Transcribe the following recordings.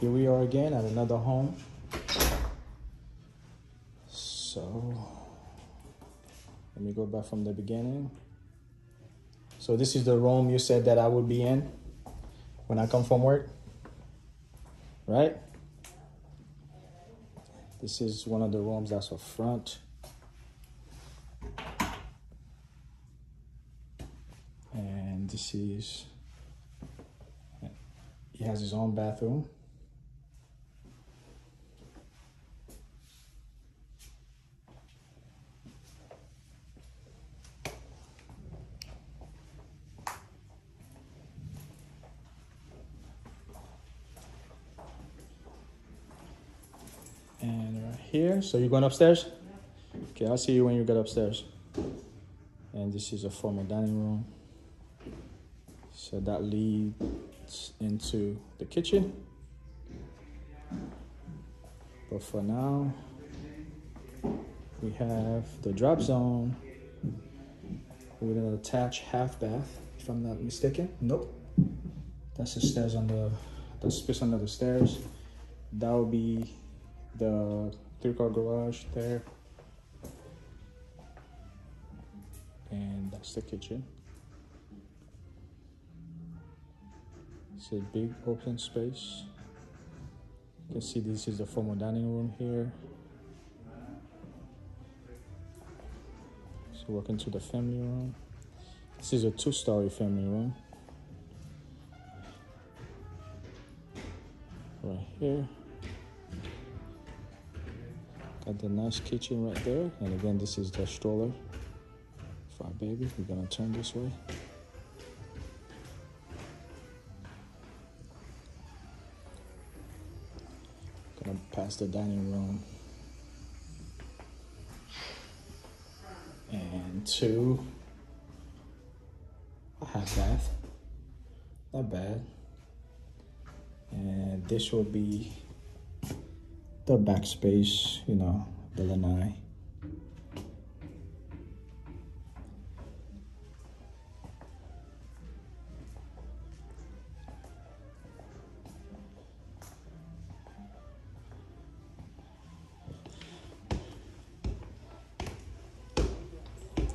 here we are again at another home. So let me go back from the beginning. So this is the room you said that I would be in when I come from work, right? This is one of the rooms that's a front. And this is, he has his own bathroom. Here, so you're going upstairs? Okay, I'll see you when you get upstairs. And this is a formal dining room. So that leads into the kitchen. But for now, we have the drop zone with an attached half bath, if I'm not mistaken. Nope. That's the stairs on the, the space under the stairs. That will be the three car garage there. And that's the kitchen. It's a big open space. You can see this is the formal dining room here. So walk into the family room. This is a two-story family room. Right here. Got the nice kitchen right there. And again, this is the stroller for our baby. We're gonna turn this way. Gonna pass the dining room. And two, a half bath. Not bad. And this will be the backspace, you know, the lanai.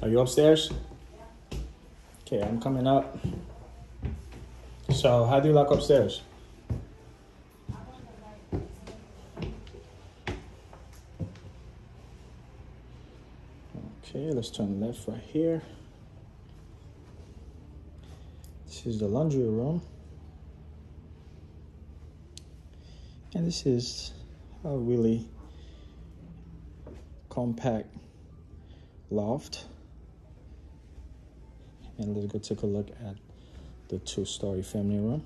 Are you upstairs? Okay, I'm coming up. So, how do you lock upstairs? Okay, let's turn left right here. This is the laundry room. And this is a really compact loft. And let's go take a look at the two-story family room.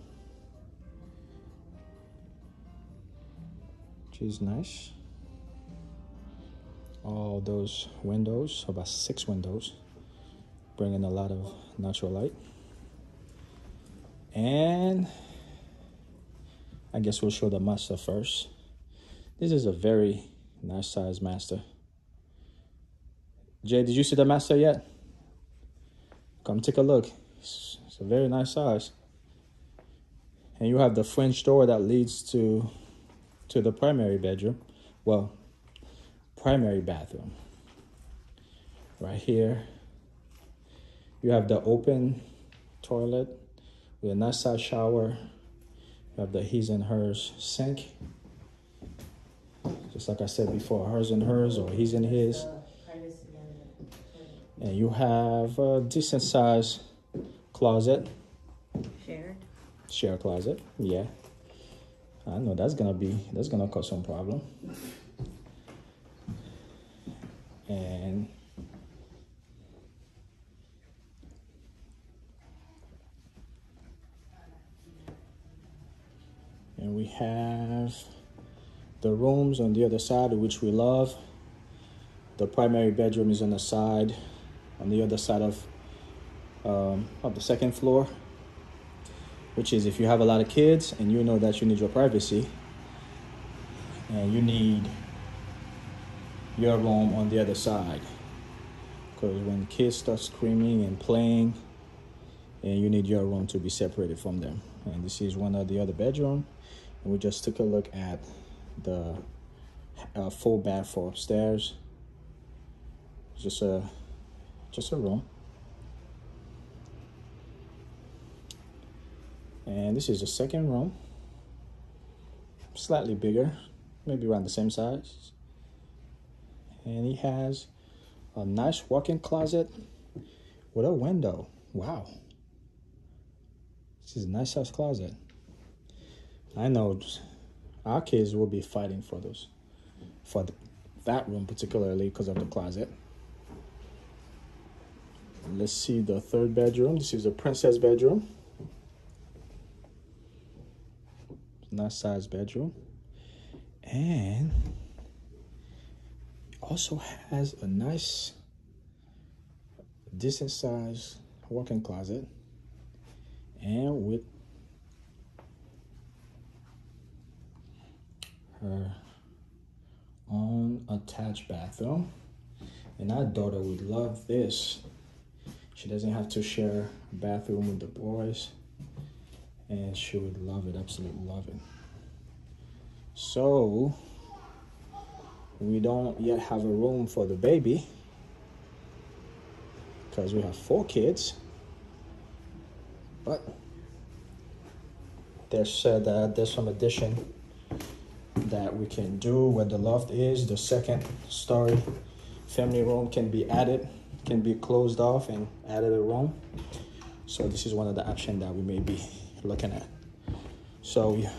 Which is nice all those windows, about six windows, bringing a lot of natural light. And I guess we'll show the master first. This is a very nice size master. Jay, did you see the master yet? Come take a look. It's, it's a very nice size. And you have the French door that leads to to the primary bedroom. Well, primary bathroom. Right here, you have the open toilet with a nice size shower. You have the his and hers sink. Just like I said before, hers and hers or his and his. And you have a decent size closet. Shared. Share closet, yeah. I know that's gonna be that's gonna cause some problem. And and we have the rooms on the other side which we love. The primary bedroom is on the side on the other side of um, of the second floor which is if you have a lot of kids and you know that you need your privacy and you need your room on the other side. Because when kids start screaming and playing, and you need your room to be separated from them. And this is one of the other bedroom. And we just took a look at the uh, full bath for upstairs. Just a just a room. And this is the second room. Slightly bigger, maybe around the same size. And he has a nice walk-in closet with a window. Wow. This is a nice house closet. I know our kids will be fighting for those, for the, that room particularly because of the closet. Let's see the third bedroom. This is a princess bedroom. Nice size bedroom. And also has a nice, decent size walk-in closet. And with her own attached bathroom. And our daughter would love this. She doesn't have to share a bathroom with the boys. And she would love it, absolutely love it. So, we don't yet have a room for the baby because we have four kids. But there's said that there's some addition that we can do where the loft is. The second story family room can be added, can be closed off and added a room. So this is one of the options that we may be looking at. So we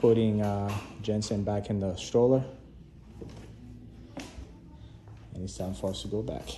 putting uh, Jensen back in the stroller. And it's time for us to go back.